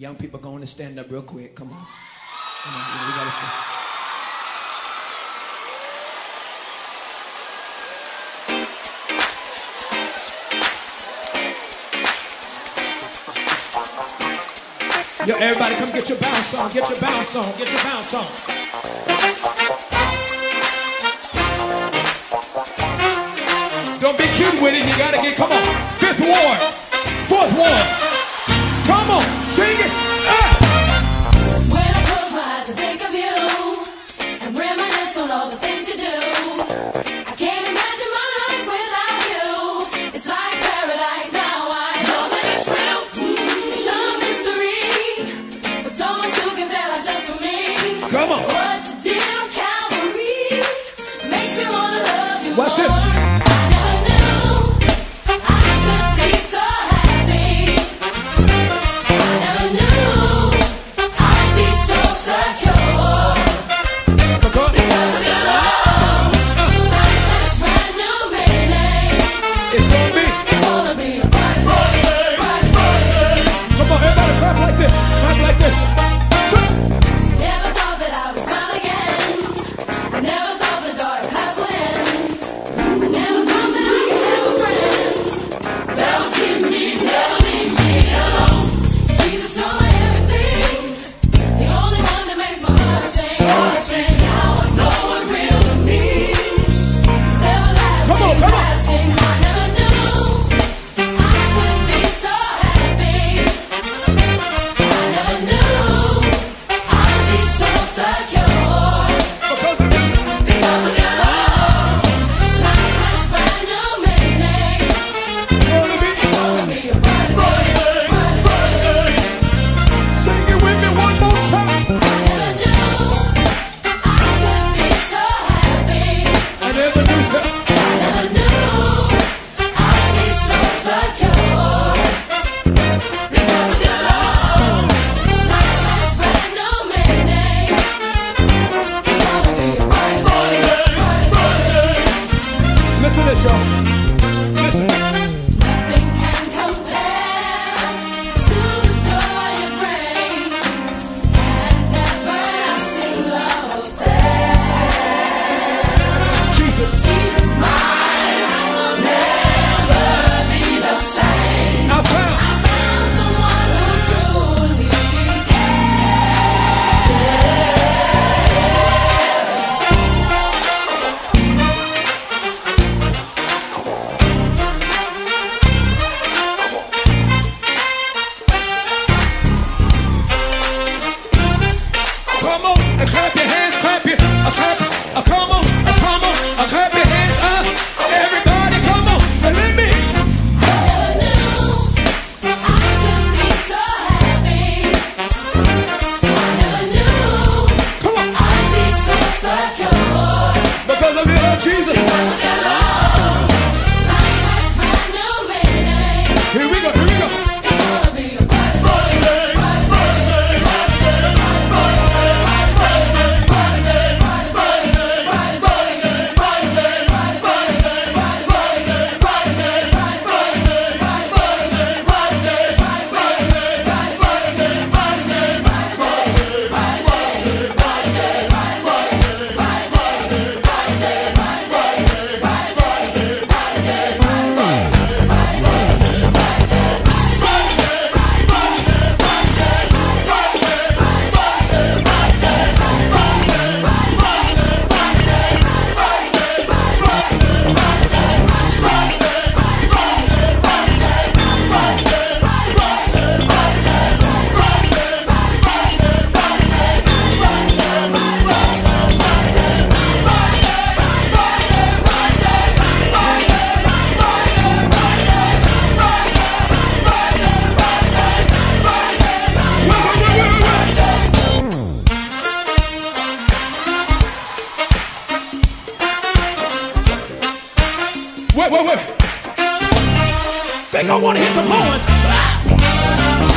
Young people going to stand up real quick. Come on. Come on. We gotta stand. Yo, everybody come get your bounce on. Get your bounce on. Get your bounce on. Don't be cute with it. You gotta get, come on. Fifth ward. Fourth ward. Watch this. Wait, wait, wait. Think I wanna hear some horns. Ah!